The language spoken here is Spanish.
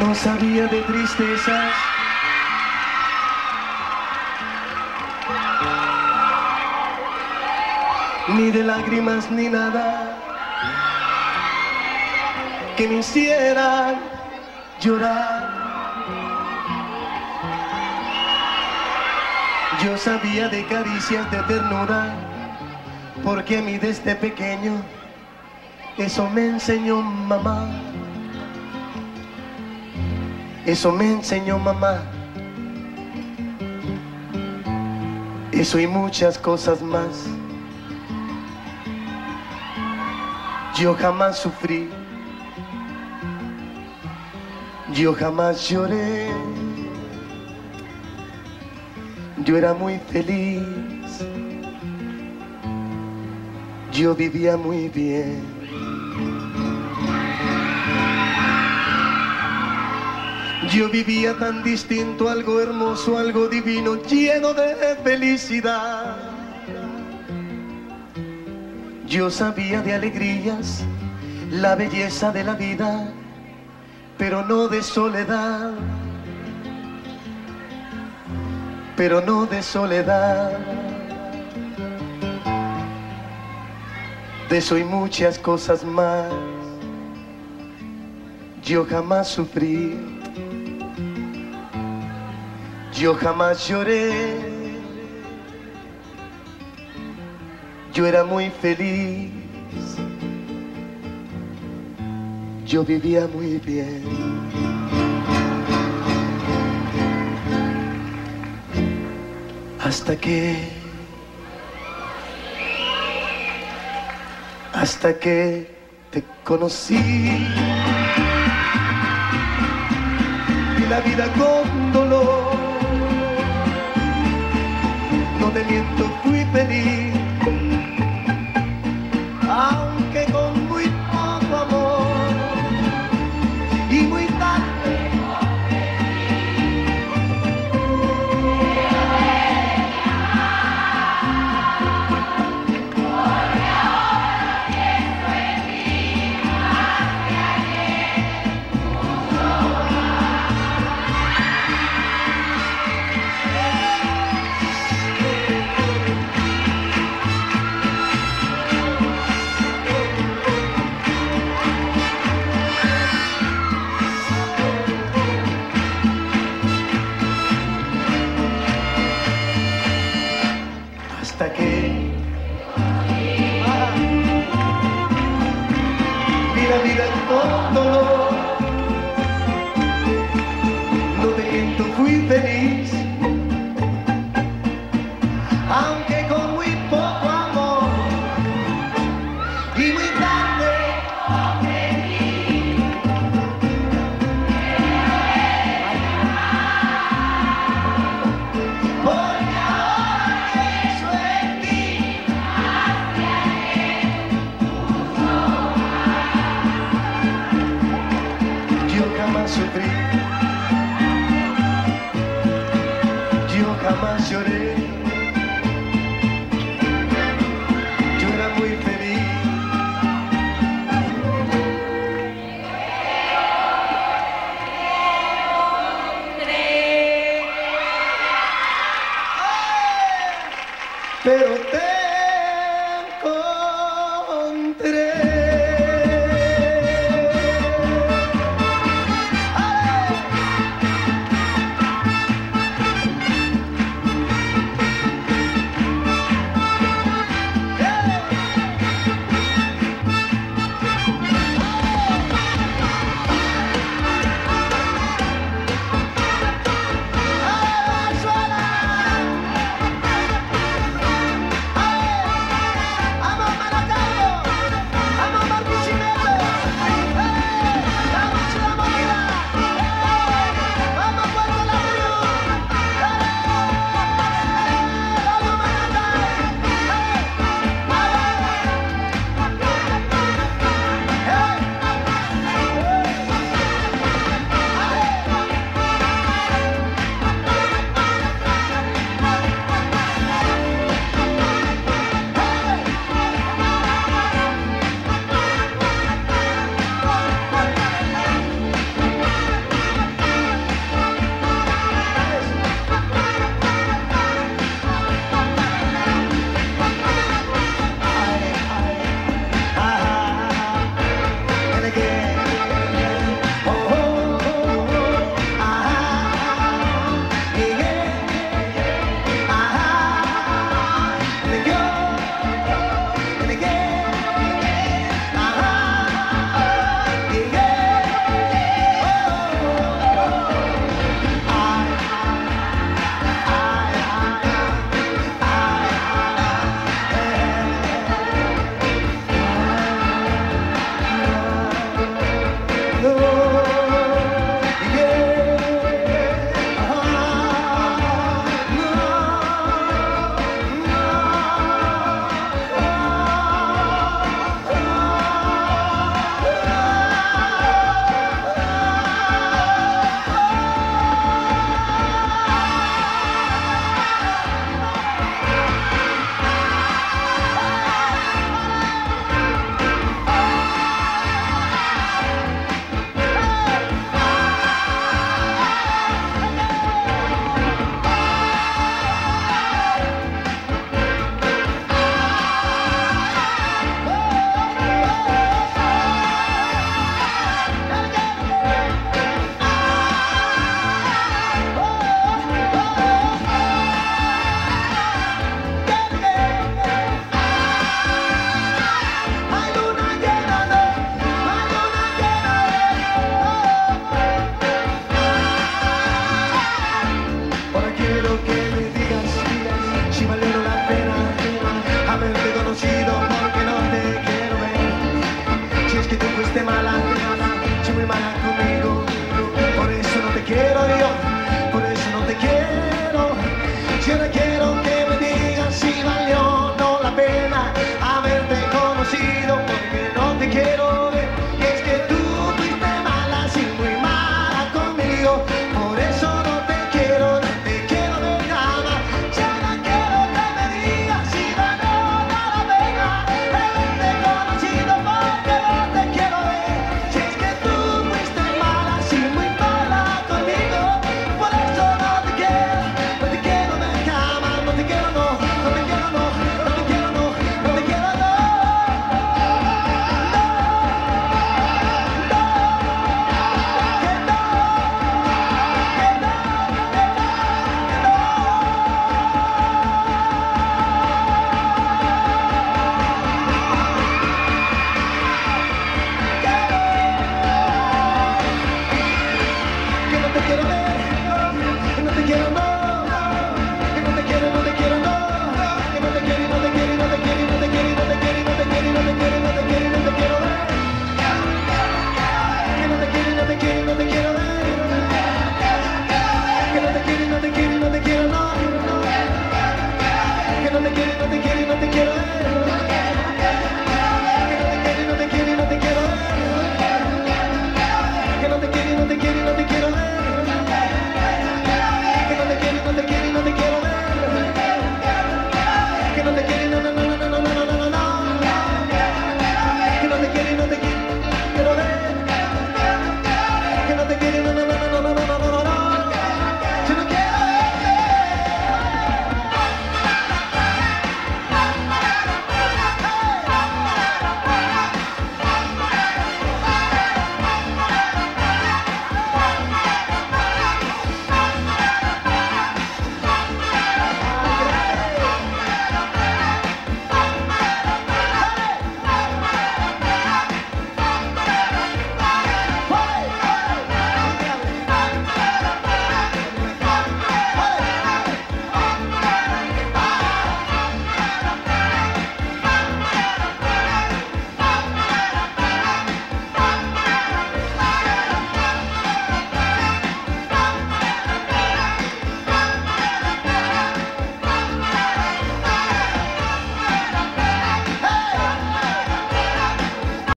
No sabía de tristezas. Ni de lágrimas ni nada que me hicieran llorar. Yo sabía de caricias de ternura, porque a mí desde pequeño eso me enseñó mamá. Eso me enseñó mamá. Eso y muchas cosas más. Yo jamás sufrí. Yo jamás lloré. Yo era muy feliz. Yo vivía muy bien. Yo vivía tan distinto, algo hermoso, algo divino, lleno de felicidad. Yo sabía de alegrías, la belleza de la vida, pero no de soledad. Pero no de soledad. De eso y muchas cosas más. Yo jamás sufrí. Yo jamás lloré. Yo era muy feliz. Yo vivía muy bien. Hasta que... Hasta que te conocí. La vida con dolor. No te miento, No te everybody.